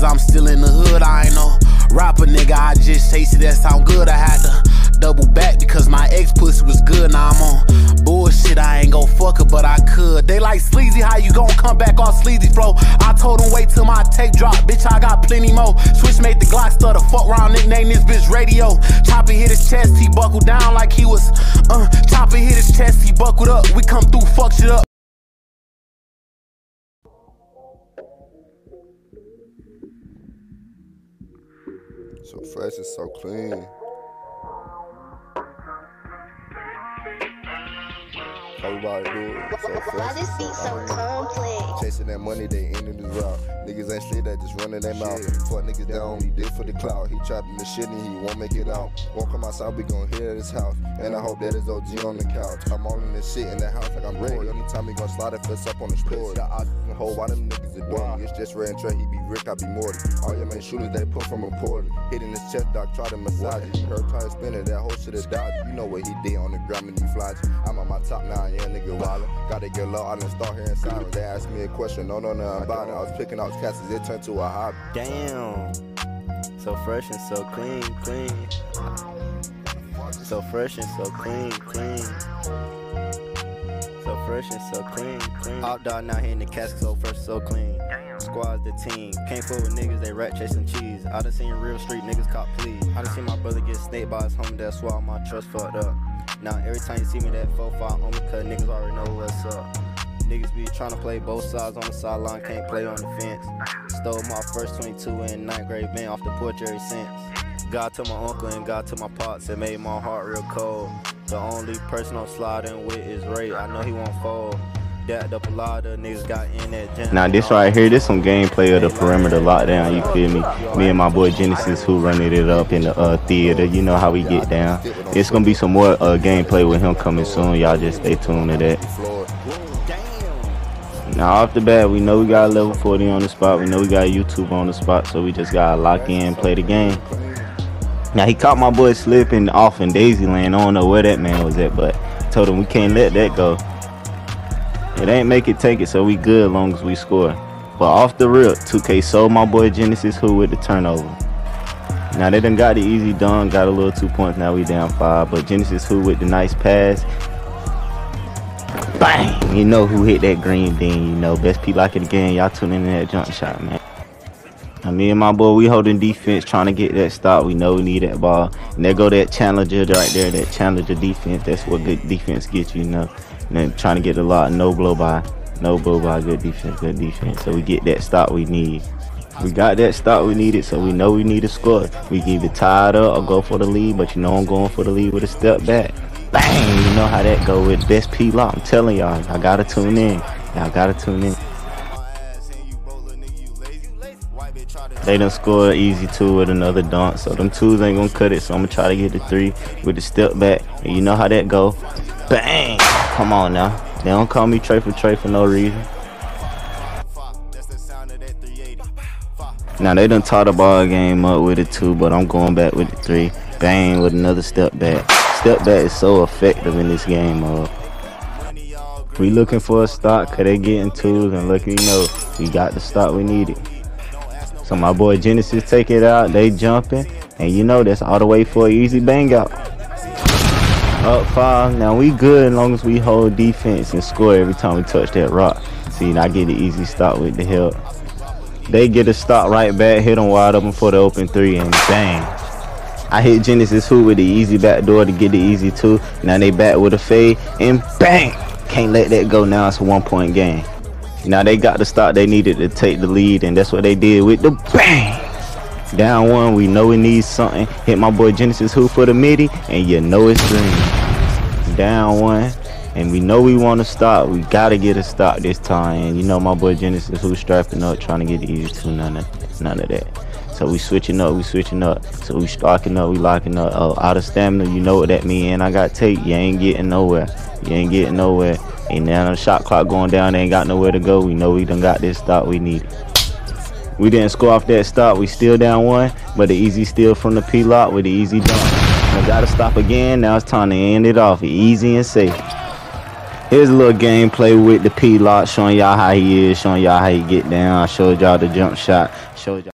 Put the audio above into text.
cause I'm still in the hood. I ain't no rapper, nigga. I just tasted that sound good. I had to double back because my ex pussy was good. Now I'm on bullshit. I ain't gon' fuck her, but I could. They like sleazy, how you gon' come back all sleazy flow? I told them wait till my tape drop, bitch. I got plenty more. Switch made the Glock stutter. Fuck round, nickname this bitch radio. Chopper hit his chest, he buckled down like he was. Uh, Chopper hit his chest, he buckled up. We come through, fuck shit up. So fresh and so clean. Everybody do it. So Why this and beat so clean. complex? Chasing that money, they ending this route. Niggas ain't shit, they just running their mouth. Fuck niggas down, he did for the clout. He trapping the shit and he won't make it out. Won't come outside, we gon' hit at his house. And I hope that is OG on the couch. I'm all in this shit in the house like I'm ready. time he gon' slide it, fist up on the story. Got I can hold why them niggas adore me. It's just Ray and Trey, he be Rick, I be Morty. All your main shooters, they put from a reporting. Hitting his chest, doc, try to massage it. Heard try to spin it, that whole shit is dodgy. You know what he did on the gram and he flies. I'm on my top nine, yeah, nigga wildin'. Gotta get low, I done start hearing sirens. They asked me a question, no, no, no, about it. I was picking out cats, it turned to a hobby. Damn. So fresh and so clean, clean. So fresh and so clean, clean. So fresh and so clean, clean. Out dog now here in the cask, so fresh, so clean. Squad's the team. Can't fool with niggas, they rat chasing cheese. I done seen real street niggas cop pleas. I done seen my brother get snaked by his homie, that's why my trust fucked up. Now every time you see me that 4-5 on me, cause niggas already know what's up. Niggas be trying to play both sides on the sideline, can't play on the fence. Stole my first 22 in ninth grade van off the porch every since. God to my uncle and God to my pops, it made my heart real cold. The only person I'm sliding with is Ray, I know he won't fold. Up a lot of niggas got in that jam. Now this right here, this some gameplay of the perimeter lockdown. You feel me? Me and my boy Genesis, who running it up in the uh, theater. You know how we get down. It's gonna be some more uh, gameplay with him coming soon. Y'all just stay tuned to that. Now off the bat, we know we got level 40 on the spot. We know we got YouTube on the spot, so we just gotta lock in, play the game. Now he caught my boy slipping off in Daisyland. I don't know where that man was at, but told him we can't let that go. It ain't make it take it, so we good as long as we score. But off the rip, 2K sold my boy Genesis who with the turnover. Now they done got the easy done, got a little two points. Now we down five, but Genesis who with the nice pass. Bang! You know who hit that green bean. You know best P like it again. Y'all tune in that jump shot, man. Now me and my boy, we holding defense, trying to get that stop. We know we need that ball. And there go that challenger right there, that challenger defense. That's what good defense gets you, you know. And then trying to get a lot, no blow by, no blow by, good defense, good defense. So we get that stop we need. We got that stop we needed, so we know we need to score. We either tied up or go for the lead, but you know I'm going for the lead with a step back. Bang! You know how that go with best P lock. I'm telling y'all, y'all gotta tune in. Y'all gotta tune in. They done scored easy two with another dunk, so them twos ain't gonna cut it. So I'm gonna try to get the three with the step back, and you know how that go. Bang! Come on now. They don't call me Trey for Trey for no reason. Now they done taught the ball game up with a two, but I'm going back with the three. Bang with another step back. Step back is so effective in this game mode. We looking for a stop, cause they getting twos and looking, you know, we got the stop we needed. So my boy Genesis take it out, they jumping, and you know that's all the way for an easy bang out. Up five, now we good as long as we hold defense and score every time we touch that rock. See, I get the easy stop with the help. They get a stop right back, hit them wide open for the open three, and bang. I hit Genesis who with the easy back door to get the easy two. Now they back with a fade, and bang! Can't let that go now, it's a one point game. Now they got the stop they needed to take the lead, and that's what they did with the bang. Down one, we know we need something. Hit my boy Genesis who for the midi, and you know it's green. Down one, and we know we want to stop. We gotta get a stop this time. And you know my boy Genesis who's strapping up, trying to get the easy two. None of none of that. So we switching up, we switching up. So we locking up, we locking up. Oh, out of stamina, you know what that mean. And I got tape. You ain't getting nowhere. You ain't getting nowhere. And now the shot clock going down, they ain't got nowhere to go. We know we done got this stop we needed. We didn't score off that stop. We still down one, but the easy steal from the P lock with the easy dunk. We gotta stop again. Now it's time to end it off easy and safe. Here's a little gameplay with the P lock, showing y'all how he is, showing y'all how he get down. I showed y'all the jump shot. Showed y'all.